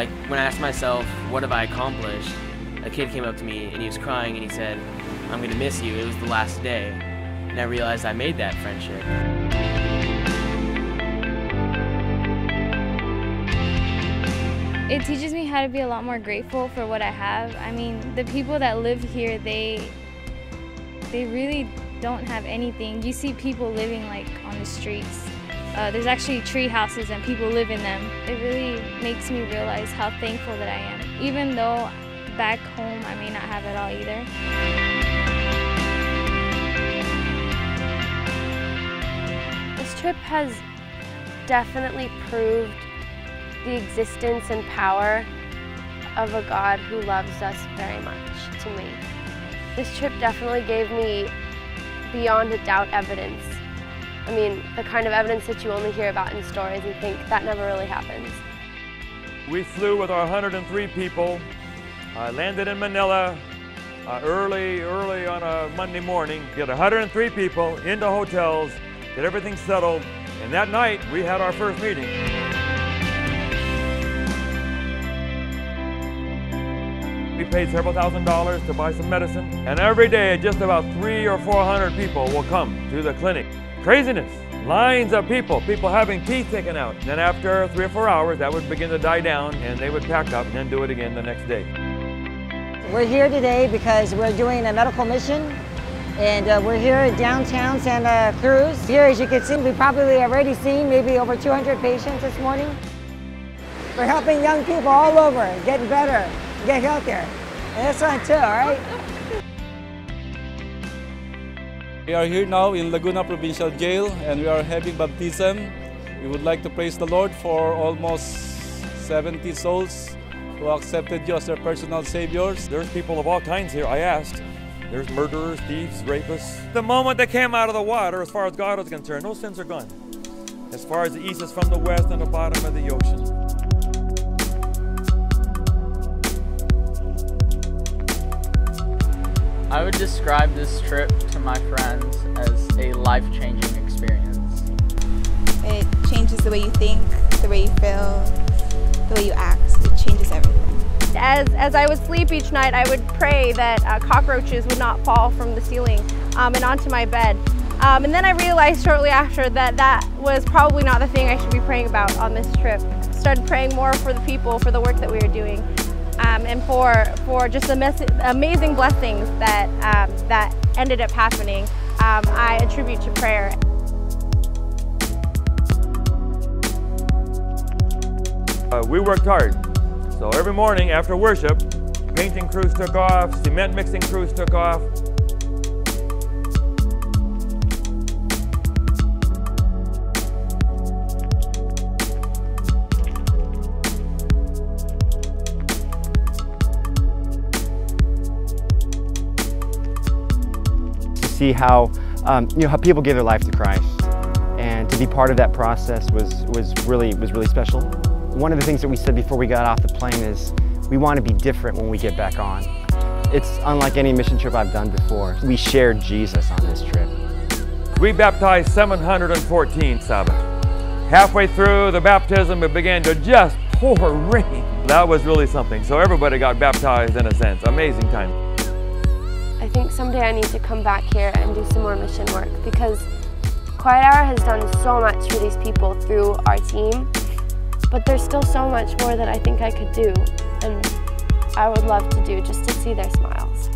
Like when I asked myself, what have I accomplished? A kid came up to me and he was crying and he said, I'm gonna miss you. It was the last day. And I realized I made that friendship. It teaches me how to be a lot more grateful for what I have. I mean, the people that live here, they they really don't have anything. You see people living like on the streets. Uh, there's actually tree houses and people live in them. It really makes me realize how thankful that I am. Even though back home I may not have it all either. This trip has definitely proved the existence and power of a God who loves us very much to me. This trip definitely gave me beyond a doubt evidence. I mean, the kind of evidence that you only hear about in stories and think that never really happens. We flew with our 103 people, uh, landed in Manila uh, early, early on a Monday morning, get 103 people into hotels, get everything settled, and that night we had our first meeting. We paid several thousand dollars to buy some medicine, and every day just about three or four hundred people will come to the clinic. Craziness, lines of people, people having teeth taken out. Then after three or four hours, that would begin to die down, and they would pack up and then do it again the next day. We're here today because we're doing a medical mission and uh, we're here at downtown Santa Cruz. Here, as you can see, we've probably already seen maybe over 200 patients this morning. We're helping young people all over, getting better, get healthier. And that's fun too, all right? We are here now in Laguna Provincial Jail and we are having baptism. We would like to praise the Lord for almost 70 souls who accepted you as their personal saviors. There's people of all kinds here, I asked. There's murderers, thieves, rapists. The moment they came out of the water, as far as God was concerned, those sins are gone. As far as the east is from the west and the bottom of the ocean. I would describe this trip to my friends as a life-changing experience. It changes the way you think, the way you feel, the way you act. It changes everything. As, as I would sleep each night, I would pray that uh, cockroaches would not fall from the ceiling um, and onto my bed. Um, and then I realized shortly after that that was probably not the thing I should be praying about on this trip. Started praying more for the people, for the work that we were doing um, and for, for just the amazing blessings that, um, that ended up happening, um, I attribute to prayer. Uh, we worked hard. So every morning after worship, painting crews took off, cement mixing crews took off, see how, um, you know, how people gave their life to Christ. And to be part of that process was, was, really, was really special. One of the things that we said before we got off the plane is we want to be different when we get back on. It's unlike any mission trip I've done before. We shared Jesus on this trip. We baptized 714 Sabbath. Halfway through the baptism, it began to just pour rain. That was really something. So everybody got baptized in a sense. Amazing time. I think someday I need to come back here and do some more mission work because Quiet Hour has done so much for these people through our team, but there's still so much more that I think I could do and I would love to do just to see their smiles.